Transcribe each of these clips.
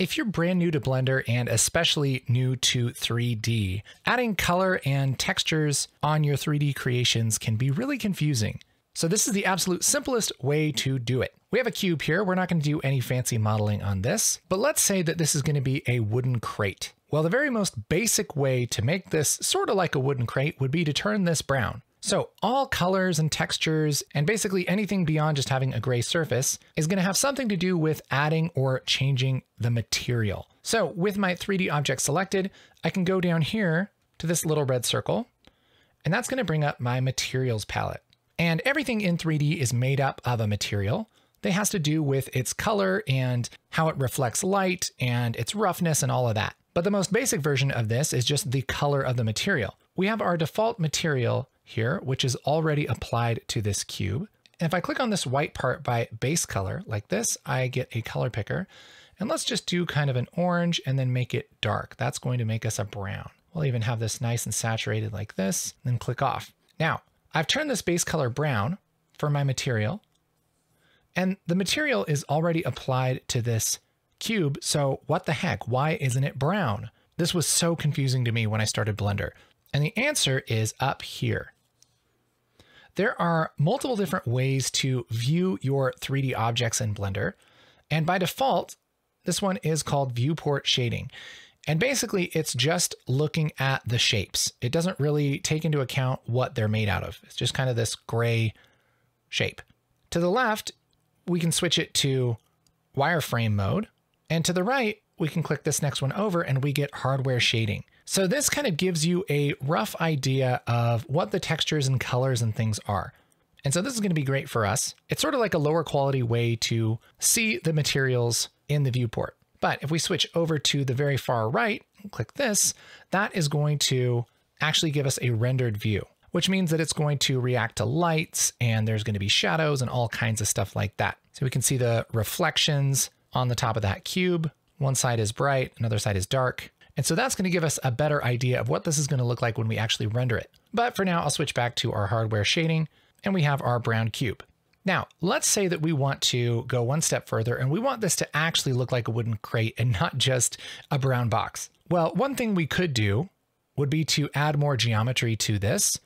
If you're brand new to Blender and especially new to 3D, adding color and textures on your 3D creations can be really confusing. So this is the absolute simplest way to do it. We have a cube here. We're not going to do any fancy modeling on this, but let's say that this is going to be a wooden crate. Well, the very most basic way to make this sort of like a wooden crate would be to turn this brown. So all colors and textures and basically anything beyond just having a gray surface is going to have something to do with adding or changing the material. So with my 3D object selected, I can go down here to this little red circle, and that's going to bring up my materials palette. And everything in 3D is made up of a material that has to do with its color and how it reflects light and its roughness and all of that. But the most basic version of this is just the color of the material. We have our default material here, which is already applied to this cube. And if I click on this white part by base color like this, I get a color picker. And let's just do kind of an orange and then make it dark. That's going to make us a brown. We'll even have this nice and saturated like this, then click off. Now, I've turned this base color brown for my material, and the material is already applied to this cube, so what the heck? Why isn't it brown? This was so confusing to me when I started Blender. And the answer is up here. There are multiple different ways to view your 3D objects in Blender. And by default, this one is called viewport shading. And basically it's just looking at the shapes. It doesn't really take into account what they're made out of. It's just kind of this gray shape. To the left, we can switch it to wireframe mode. And to the right, we can click this next one over and we get hardware shading. So this kind of gives you a rough idea of what the textures and colors and things are. And so this is going to be great for us. It's sort of like a lower quality way to see the materials in the viewport. But if we switch over to the very far right, click this, that is going to actually give us a rendered view, which means that it's going to react to lights and there's going to be shadows and all kinds of stuff like that. So we can see the reflections on the top of that cube. One side is bright, another side is dark. And so that's going to give us a better idea of what this is going to look like when we actually render it. But for now, I'll switch back to our hardware shading and we have our brown cube. Now, let's say that we want to go one step further and we want this to actually look like a wooden crate and not just a brown box. Well, one thing we could do would be to add more geometry to this.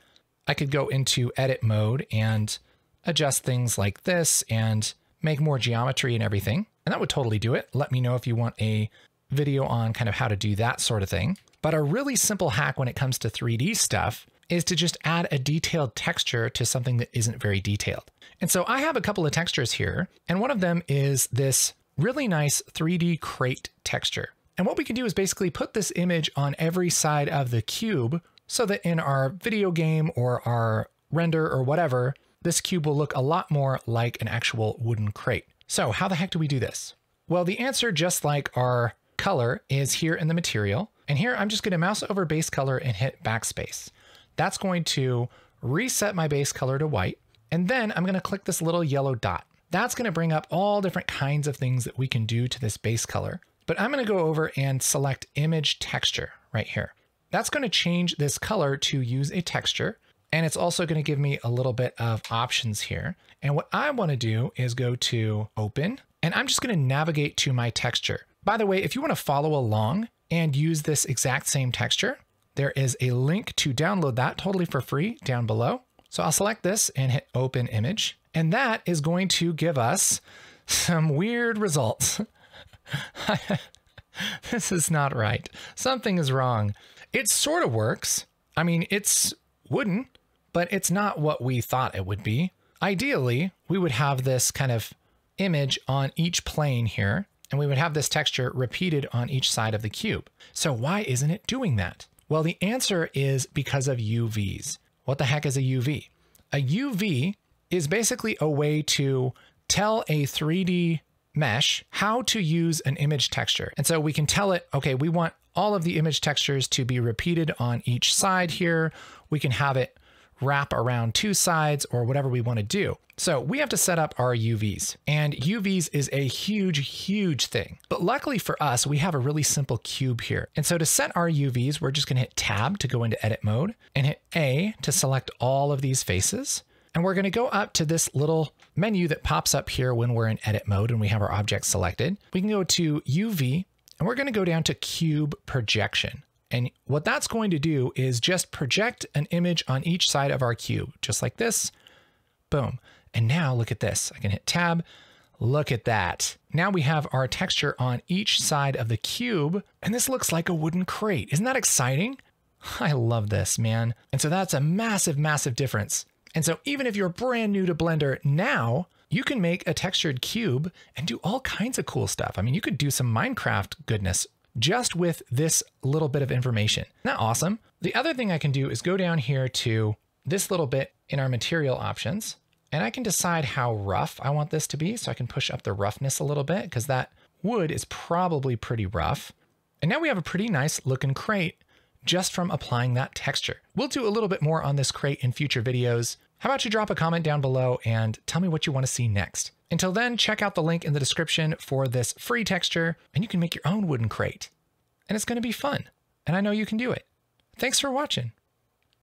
I could go into edit mode and adjust things like this and make more geometry and everything. And that would totally do it. Let me know if you want a video on kind of how to do that sort of thing. But a really simple hack when it comes to 3D stuff is to just add a detailed texture to something that isn't very detailed. And so I have a couple of textures here, and one of them is this really nice 3D crate texture. And what we can do is basically put this image on every side of the cube so that in our video game or our render or whatever, this cube will look a lot more like an actual wooden crate. So how the heck do we do this? Well, the answer, just like our color is here in the material. And here I'm just going to mouse over base color and hit backspace. That's going to reset my base color to white. And then I'm going to click this little yellow dot. That's going to bring up all different kinds of things that we can do to this base color. But I'm going to go over and select image texture right here. That's going to change this color to use a texture. And it's also going to give me a little bit of options here. And what I want to do is go to open and I'm just going to navigate to my texture. By the way, if you want to follow along and use this exact same texture, there is a link to download that totally for free down below. So I'll select this and hit open image. And that is going to give us some weird results. this is not right. Something is wrong. It sort of works. I mean, it's wooden, but it's not what we thought it would be. Ideally, we would have this kind of image on each plane here and we would have this texture repeated on each side of the cube. So why isn't it doing that? Well, the answer is because of UVs. What the heck is a UV? A UV is basically a way to tell a 3D mesh how to use an image texture. And so we can tell it, okay, we want all of the image textures to be repeated on each side here. We can have it wrap around two sides or whatever we want to do. So we have to set up our UVs and UVs is a huge, huge thing. But luckily for us, we have a really simple cube here. And so to set our UVs, we're just going to hit tab to go into edit mode and hit A to select all of these faces. And we're going to go up to this little menu that pops up here when we're in edit mode and we have our object selected. We can go to UV And we're going to go down to cube projection. And what that's going to do is just project an image on each side of our cube, just like this. Boom. And now look at this. I can hit tab. Look at that. Now we have our texture on each side of the cube, and this looks like a wooden crate. Isn't that exciting? I love this, man. And so that's a massive, massive difference. And so even if you're brand new to Blender now, you can make a textured cube and do all kinds of cool stuff. I mean, you could do some Minecraft goodness just with this little bit of information. That awesome? The other thing I can do is go down here to this little bit in our material options, and I can decide how rough I want this to be. So I can push up the roughness a little bit because that wood is probably pretty rough. And now we have a pretty nice looking crate just from applying that texture. We'll do a little bit more on this crate in future videos. How about you drop a comment down below and tell me what you want to see next? Until then, check out the link in the description for this free texture and you can make your own wooden crate. And it's going to be fun. And I know you can do it. Thanks for watching.